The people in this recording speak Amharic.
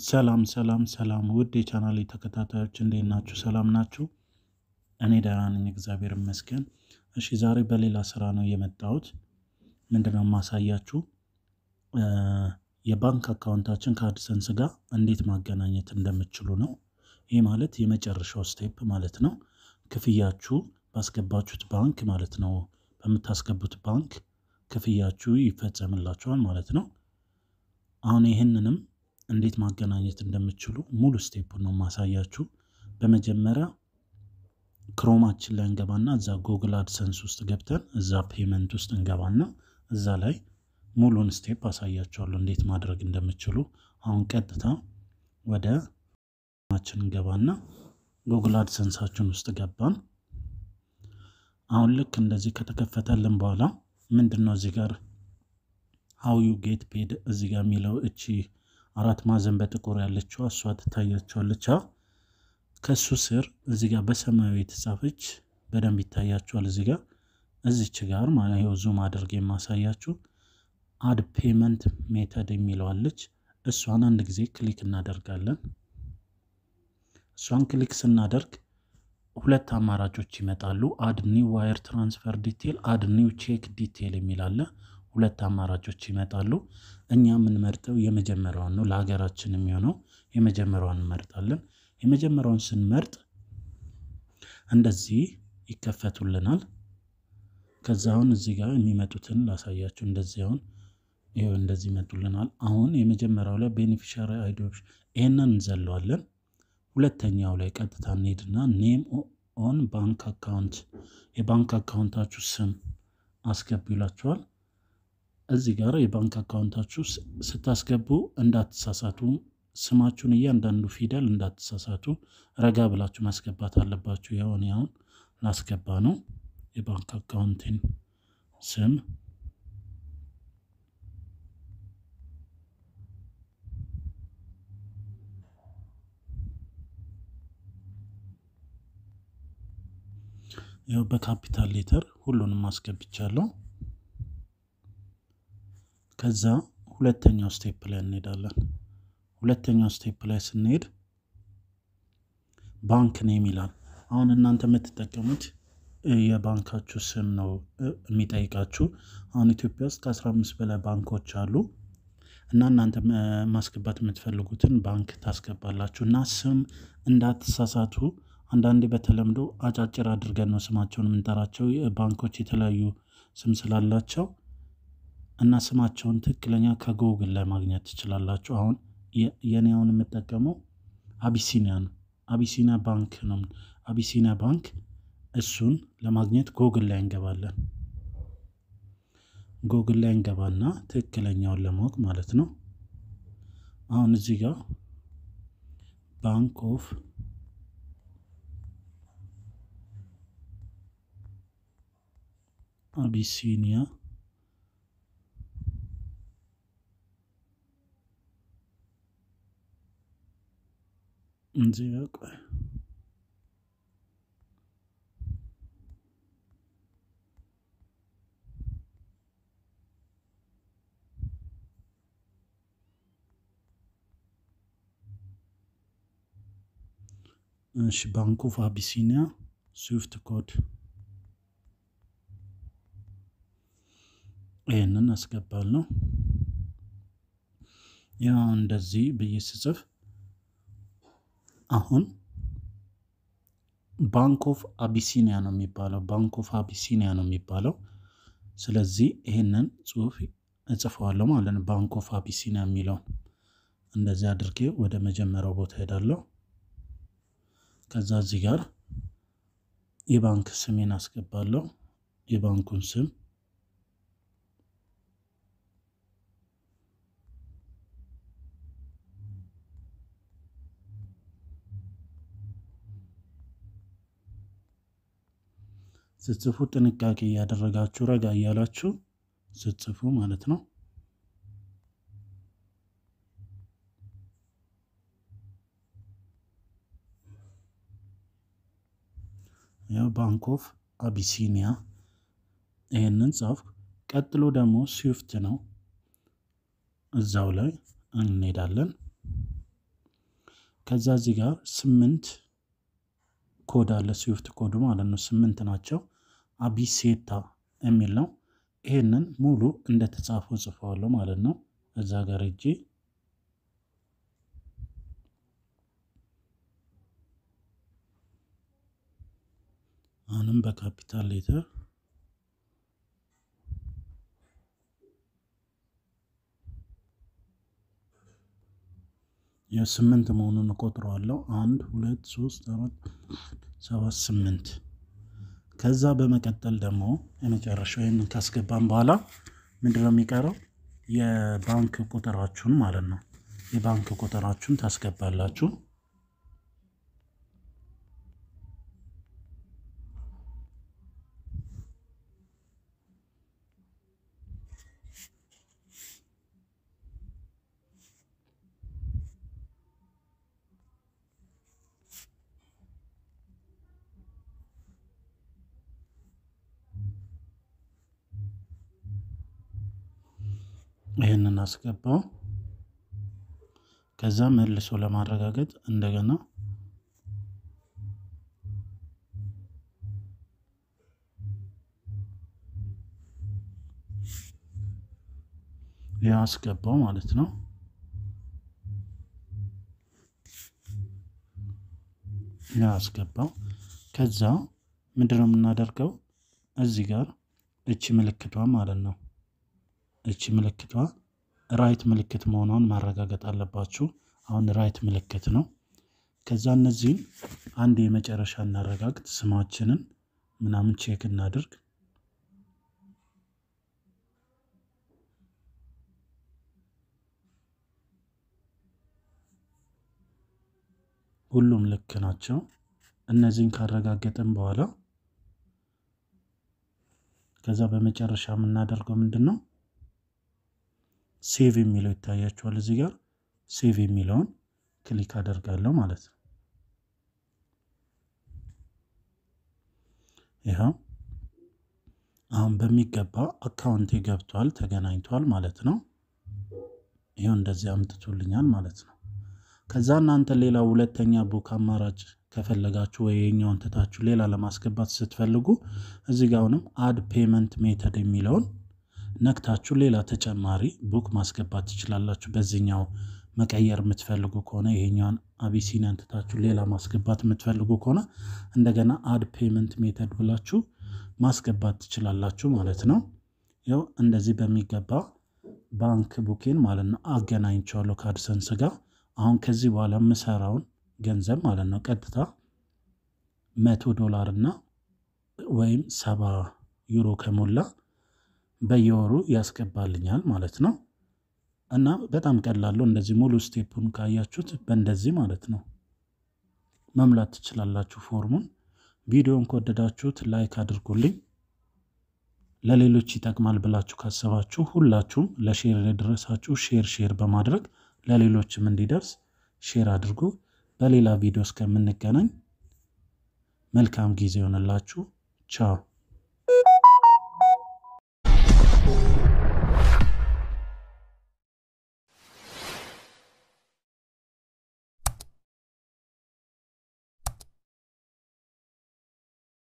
ሰላም ሰላም ሰላም ውድ የቻናሌ ተከታታዮች እንዴት ናችሁ? ሰላም ናችሁ? እኔ ደህና ነኝ፣ እግዚአብሔር ይመስገን። እሺ ዛሬ በሌላ ስራ ነው የመጣሁት። ምንድነው የማሳያችሁ የባንክ አካውንታችን ከ AdSense ጋር እንዴት ማገናኘት እንደምችሉ ነው። ይህ ማለት የመጨረሻው step ማለት ነው። ክፍያችሁ ባስገባችሁት ባንክ ማለት ነው፣ በምታስገቡት ባንክ ክፍያችሁ ይፈጸምላችኋል ማለት ነው። አሁን ይህንንም እንዴት ማገናኘት እንደምችሉ ሙሉ step ነው ማሳያችሁ። በመጀመሪያ Chrome ኣችን ላይ እንገባና እዛ Google AdSense ውስጥ ገብተን እዛ payment ውስጥ እንገባና እዛ ላይ ሙሉን step አሳያችኋለሁ እንዴት ማድረግ እንደምችሉ። አሁን ቀጥታ ወደ Chrome ኣችን እንገባና Google AdSense ኣችን ውስጥ ገባን። አሁን ልክ እንደዚህ ከተከፈተልን በኋላ ምንድን ነው እዚህ ጋር how you get paid እዚህ ጋር የሚለው እቺ አራት ማዕዘን በጥቁር ያለችው እሷ ትታያችኋለች። ከሱ ስር እዚህ ጋር በሰማያዊ የተጻፈች በደንብ ይታያችኋል። እዚህ ጋር እዚች ጋር ማለት zoom አድርጌ የማሳያችሁ add payment method የምትለዋለች እሷን አንድ ጊዜ click እናደርጋለን። እሷን click ስናደርግ ሁለት አማራጮች ይመጣሉ። add new wire transfer detail፣ add new check detail የሚል ሁለት አማራጮች ይመጣሉ። እኛ የምንመርጠው የመጀመሪያውን ነው። ለሀገራችን የሚሆነው የመጀመሪያውን እንመርጣለን። የመጀመሪያውን ስንመርጥ እንደዚህ ይከፈቱልናል። ከዛ አሁን እዚህ ጋር የሚመጡትን ላሳያችሁ። እንደዚህ አሁን ይኸው እንደዚህ ይመጡልናል። አሁን የመጀመሪያው ላይ beneficiary ID ይህንን እንዘለዋለን። ሁለተኛው ላይ ቀጥታ እንሄድና name on bank account የባንክ አካውንታችሁ ስም አስገቡ ይላችኋል። እዚህ ጋር የባንክ አካውንታችሁ ስታስገቡ እንዳትሳሳቱ፣ ስማችሁን እያንዳንዱ ፊደል እንዳትሳሳቱ ረጋ ብላችሁ ማስገባት አለባችሁ። የሆነ አሁን ላስገባ ነው የባንክ አካውንትን ስም ያው በ capital letter ሁሉንም አስገብቻለሁ። ከዛ ሁለተኛው step ላይ እንሄዳለን። ሁለተኛው step ላይ ስንሄድ bank name ይላል። አሁን እናንተ የምትጠቀሙት የባንካችሁ ስም ነው የሚጠይቃችሁ። አሁን ኢትዮጵያ ውስጥ ከ15 በላይ ባንኮች አሉ እና እናንተ ማስገባት የምትፈልጉትን ባንክ ታስገባላችሁ እና ስም እንዳትሳሳቱ። አንዳንዴ በተለምዶ አጫጭር አድርገን ነው ስማቸውን የምንጠራቸው። ባንኮች የተለያዩ ስም ስላላቸው እና ስማቸውን ትክክለኛ ከጉግል ላይ ማግኘት ትችላላችሁ። አሁን የኔ አሁን የምጠቀመው አቢሲኒያ ነው። አቢሲኒያ ባንክ ነው። አቢሲኒያ ባንክ እሱን ለማግኘት ጉግል ላይ እንገባለን። ጉግል ላይ እንገባና ትክክለኛውን ለማወቅ ማለት ነው። አሁን እዚህ ጋር ባንክ ኦፍ አቢሲኒያ እዚህ ቆይ እሺ Bank of Abyssinia SWIFT code ይህንን አስገባለሁ። ያው እንደዚህ ብዬ ስጽፍ አሁን Bank of Abyssinia ነው የሚባለው። Bank of Abyssinia ነው የሚባለው። ስለዚህ ይህንን ጽሁፍ እጽፈዋለሁ ማለት ነው። Bank of Abyssinia የሚለውን እንደዚህ አድርጌ ወደ መጀመሪያው ቦታ ሄዳለሁ። ከዛ እዚህ ጋር የባንክ ስሜን አስገባለሁ። የባንኩን ስም ስትጽፉ ጥንቃቄ እያደረጋችሁ ረጋ እያላችሁ ስትጽፉ ማለት ነው። ያው Bank of Abyssinia ይህንን ጻፍኩ። ቀጥሎ ደግሞ SWIFT ነው። እዛው ላይ እንሄዳለን። ከዛ እዚህ ጋር ስምንት ኮድ አለ SWIFT code ኡ ማለት ነው። ስምንት ናቸው። አቢሴታ የሚል ነው። ይሄንን ሙሉ እንደተጻፈው ጽፈዋለሁ ማለት ነው። እዛ ጋር እጄ አሁንም በ capital letter የስምንት መሆኑን እቆጥረዋለሁ። አንድ ሁለት ሶስት አራት ሰባት ስምንት። ከዛ በመቀጠል ደግሞ የመጨረሻው ይህንን ካስገባን በኋላ ምንድነው የሚቀረው? የባንክ ቁጥራችሁን ማለት ነው። የባንክ ቁጥራችሁን ታስገባላችሁ። ይህንን አስገባው። ከዛ መልሶ ለማረጋገጥ እንደገና ያስገባው ማለት ነው። ያስገባው ከዛ ምንድነው የምናደርገው? እዚህ ጋር እቺ ምልክቷ ማለት ነው እቺ ምልክቷ right ምልክት መሆኗን ማረጋገጥ አለባችሁ። አሁን right ምልክት ነው። ከዛ እነዚህን አንድ የመጨረሻ እናረጋግጥ። ስማችንን ምናምን check እናድርግ። ሁሉም ልክ ናቸው። እነዚህን ካረጋገጥን በኋላ ከዛ በመጨረሻ የምናደርገው ምንድን ነው? save የሚለው ይታያችኋል። እዚህ ጋር save የሚለውን click አደርጋለሁ ማለት ነው። ይኸው አሁን በሚገባ አካውንቴ ገብቷል፣ ተገናኝቷል ማለት ነው። ይኸው እንደዚህ አምጥቶልኛል ማለት ነው። ከዛ እናንተ ሌላ ሁለተኛ book አማራጭ ከፈለጋችሁ ወይ የኛውን ትታችሁ ሌላ ለማስገባት ስትፈልጉ እዚህ ጋር አሁንም add payment method የሚለውን ነክታችሁ ሌላ ተጨማሪ book ማስገባት ትችላላችሁ። በዚህኛው መቀየር የምትፈልጉ ከሆነ ይሄኛውን አቢሲኒያን ትታችሁ ሌላ ማስገባት የምትፈልጉ ከሆነ እንደገና add payment method ብላችሁ ማስገባት ትችላላችሁ ማለት ነው። ያው እንደዚህ በሚገባ ባንክ ቡኬን ማለት ነው አገናኝቸዋለሁ ከ AdSense ጋር። አሁን ከዚህ በኋላ የምሰራውን ገንዘብ ማለት ነው ቀጥታ መቶ ዶላር እና ወይም ሰባ ዩሮ ከሞላ በየወሩ ያስገባልኛል ማለት ነው። እና በጣም ቀላል ነው። እንደዚህ ሙሉ ስቴፑን ካያችሁት በእንደዚህ ማለት ነው መምላት ትችላላችሁ ፎርሙን። ቪዲዮን ከወደዳችሁት like አድርጉልኝ። ለሌሎች ይጠቅማል ብላችሁ ካሰባችሁ ሁላችሁም ለ share የደረሳችሁ share share በማድረግ ለሌሎችም እንዲደርስ share አድርጉ። በሌላ ቪዲዮ እስከምንገናኝ መልካም ጊዜ ይሆንላችሁ። ቻው